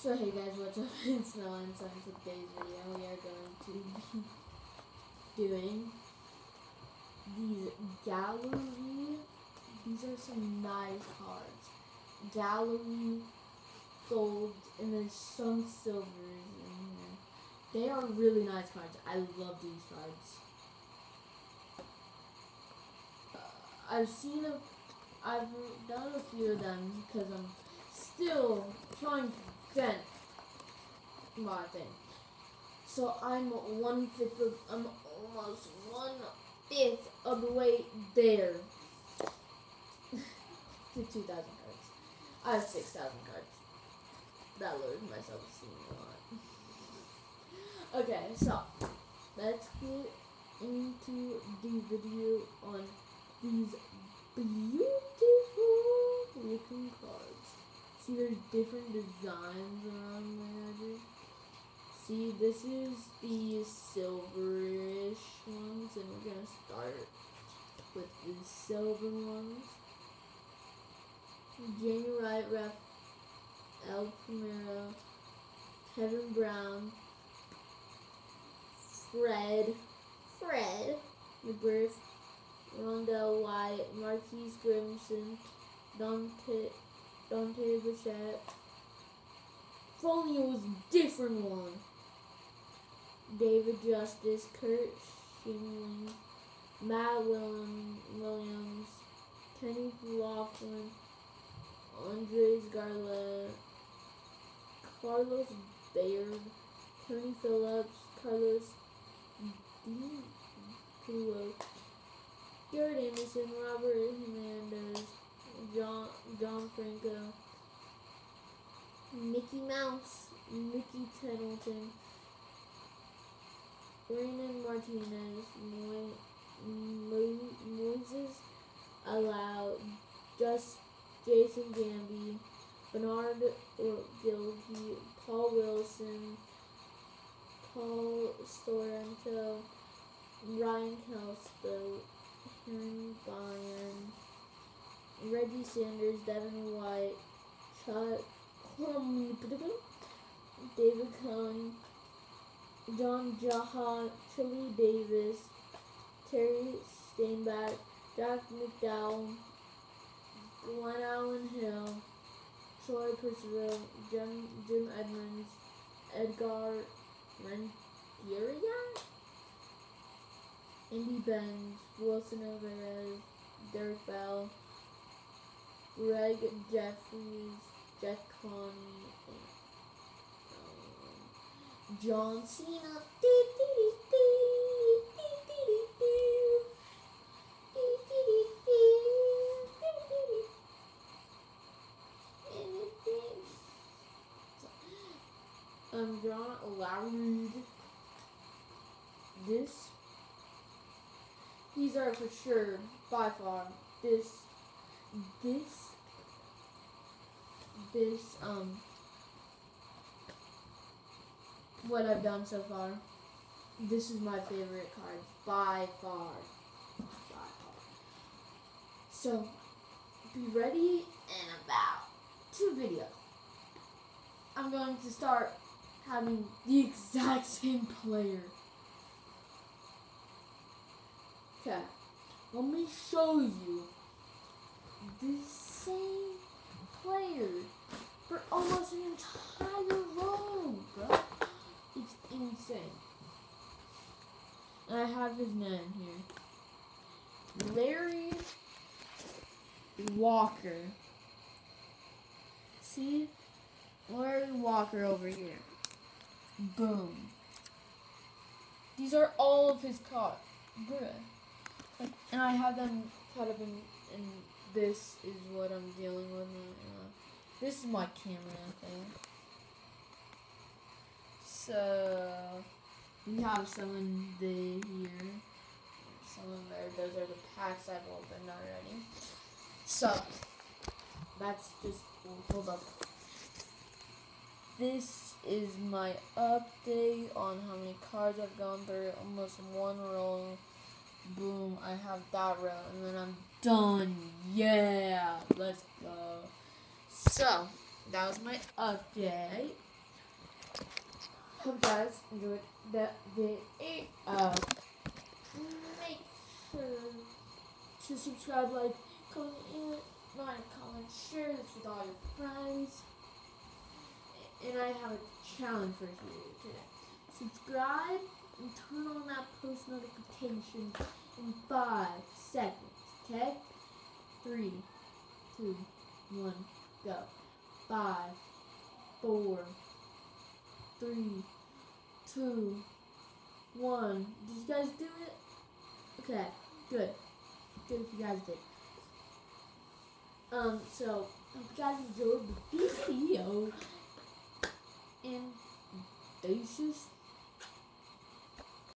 So hey guys, what's up? It's Nolan. So in today's video, we are going to be doing these gallery. These are some nice cards. Gallery gold and then some silvers in here. They are really nice cards. I love these cards. Uh, I've seen a, I've done a few of them because I'm still trying to vent my thing. So I'm one fifth of, I'm almost one fifth of the way there to 2,000 cards. I have 6,000 cards. That lowers my self esteem a lot. okay, so let's get into the video on these beautiful looking cards. See, there's different designs around the edges. See, this is the silverish ones, and we're gonna start with the silver ones. Jamie Wright, Ref, El Primero, Kevin Brown, Fred, Fred McGriff, Rondell White, Marquis Grimson, Dante, Dante Bichette. If only it was a different one. David Justice, Curt Schilling, Matt William, Williams, Kenny Laughlin, Andres Garland, Carlos Baird, Tony Phillips, Carlos D. Garrett Anderson, Robert Hernandez, John John Franco, Mickey Mouse, Mickey Tettleton, Brandon Martinez, Mo- Mo- Moses Alou, Just Jason Gamby, Bernard Gilkey, Paul Wilson, Paul Sorrento, Ryan Klesko, Henry Bayern, Reggie Sanders, Devon White, Chuck David Cone, John Jaha, Chili Davis, Terry Steinbach, Jack McDowell, Glenn Allen Hill, Troy Percival, Jim, Jim Edmonds, Edgar Renteria, Indy Benz, Wilson Alvarez, Derek Bell, Gregg Jefferies, Jeff Connie, um, John Cena. Um, John Lowry. This. These are for sure, by far, this, this, this, um, what I've done so far. This is my favorite card, by far. By far. So, be ready in about two videos. I'm going to start having the exact same player. Okay, let me show you the same player for almost an entire row, bro. It's insane. I have his name here. Larry Walker. See? Larry Walker over here. Boom. These are all of his cards. And I have them kind up in, in this is what I'm dealing with. Uh, this is my camera thing. So we have some in the here. Some in there. Those are the packs I've opened already. So that's just hold up. This is my update on how many cards I've gone through. Almost one roll. Boom, I have that row, and then I'm done. Yeah, let's go. So, that was my update. Hope you guys enjoyed the video. Uh, make sure to subscribe, like, comment, like, comment, share this with all your friends. And I have a challenge for you today. Subscribe and turn on that post notification in five seconds. Okay? Three, two, one, go. Five, four, three, two, one. Did you guys do it? Okay, good. Good if you guys did. Um, so, hope you guys enjoyed the video. And deuces